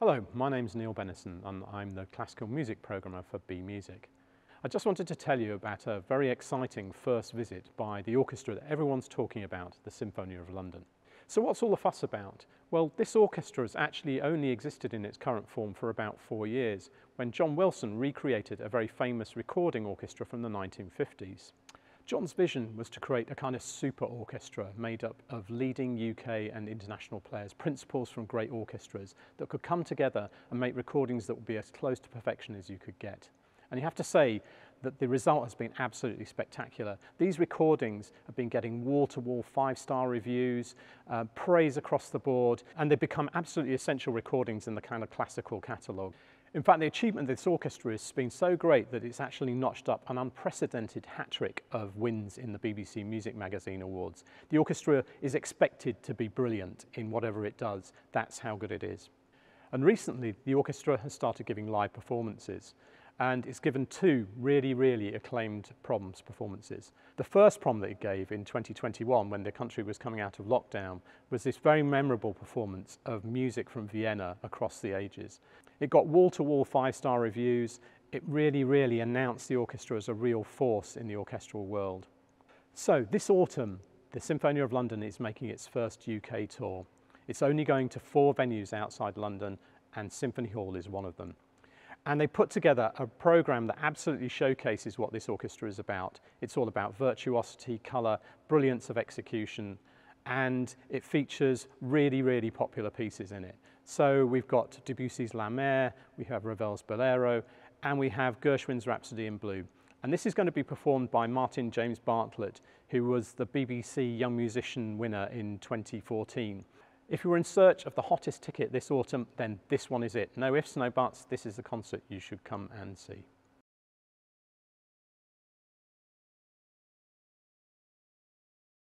Hello, my name's Neil Bennison and I'm the classical music programmer for B Music. I just wanted to tell you about a very exciting first visit by the orchestra that everyone's talking about, the Sinfonia of London. So what's all the fuss about? Well, this orchestra has actually only existed in its current form for about four years, when John Wilson recreated a very famous recording orchestra from the 1950s. John's vision was to create a kind of super orchestra made up of leading UK and international players, principals from great orchestras that could come together and make recordings that would be as close to perfection as you could get. And you have to say that the result has been absolutely spectacular. These recordings have been getting wall-to-wall five-star reviews, uh, praise across the board, and they've become absolutely essential recordings in the kind of classical catalogue. In fact, the achievement of this orchestra has been so great that it's actually notched up an unprecedented hat trick of wins in the BBC Music Magazine Awards. The orchestra is expected to be brilliant in whatever it does. That's how good it is. And recently, the orchestra has started giving live performances and it's given two really, really acclaimed proms performances. The first prom that it gave in 2021 when the country was coming out of lockdown was this very memorable performance of music from Vienna across the ages. It got wall-to-wall five-star reviews. It really, really announced the orchestra as a real force in the orchestral world. So this autumn, the Sinfonia of London is making its first UK tour. It's only going to four venues outside London and Symphony Hall is one of them. And they put together a program that absolutely showcases what this orchestra is about. It's all about virtuosity, colour, brilliance of execution, and it features really, really popular pieces in it. So we've got Debussy's La Mer, we have Ravel's Bolero, and we have Gershwin's Rhapsody in Blue. And this is going to be performed by Martin James Bartlett, who was the BBC Young Musician winner in 2014. If you were in search of the hottest ticket this autumn, then this one is it. No ifs, no buts, this is the concert you should come and see.